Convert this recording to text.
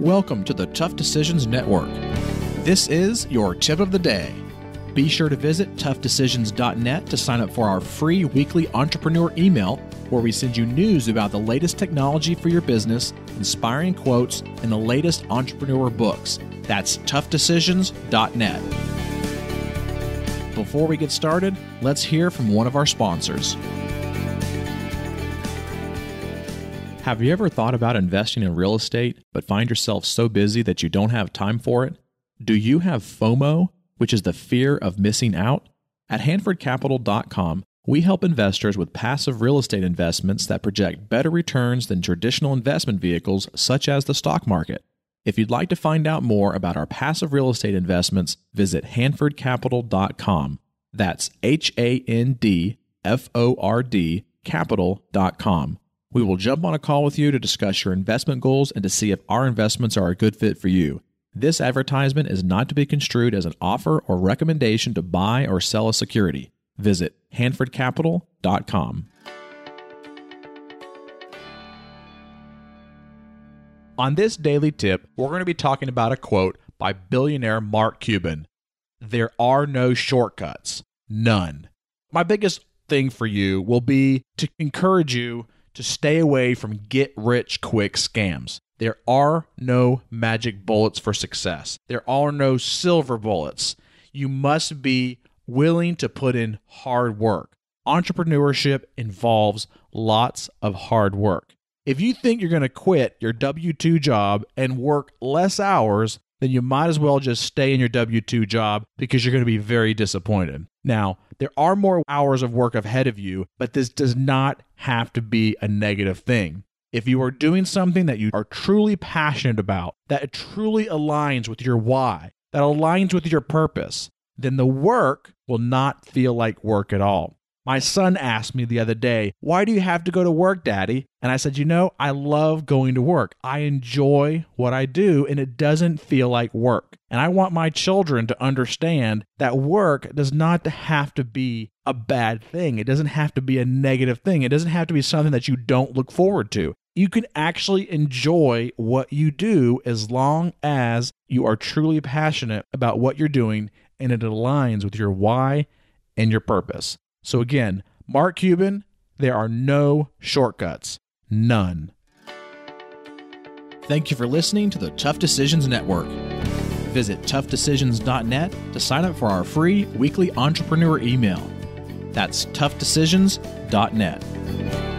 Welcome to the Tough Decisions Network. This is your tip of the day. Be sure to visit toughdecisions.net to sign up for our free weekly entrepreneur email where we send you news about the latest technology for your business, inspiring quotes, and the latest entrepreneur books. That's toughdecisions.net. Before we get started, let's hear from one of our sponsors. Have you ever thought about investing in real estate but find yourself so busy that you don't have time for it? Do you have FOMO, which is the fear of missing out? At HandfordCapital.com, we help investors with passive real estate investments that project better returns than traditional investment vehicles such as the stock market. If you'd like to find out more about our passive real estate investments, visit HandfordCapital.com. That's H A N D F O R D capital.com. We will jump on a call with you to discuss your investment goals and to see if our investments are a good fit for you. This advertisement is not to be construed as an offer or recommendation to buy or sell a security. Visit handfordcapital.com. On this daily tip, we're going to be talking about a quote by billionaire Mark Cuban There are no shortcuts, none. My biggest thing for you will be to encourage you to stay away from get rich quick scams. There are no magic bullets for success. There are no silver bullets. You must be willing to put in hard work. Entrepreneurship involves lots of hard work. If you think you're going to quit your W 2 job and work less hours, then you might as well just stay in your W 2 job because you're going to be very disappointed. Now, there are more hours of work ahead of you, but this does not have to be a negative thing. If you are doing something that you are truly passionate about, that truly aligns with your why, that aligns with your purpose, then the work will not feel like work at all. My son asked me the other day, Why do you have to go to work, Daddy? And I said, You know, I love going to work. I enjoy what I do, and it doesn't feel like work. And I want my children to understand that work does not have to be a bad thing. It doesn't have to be a negative thing. It doesn't have to be something that you don't look forward to. You can actually enjoy what you do as long as you are truly passionate about what you're doing and it aligns with your why and your purpose. So, again, Mark Cuban, there are no shortcuts. None. Thank you for listening to the Tough Decisions Network. Visit toughdecisions.net to sign up for our free weekly entrepreneur email. That's toughdecisions.net.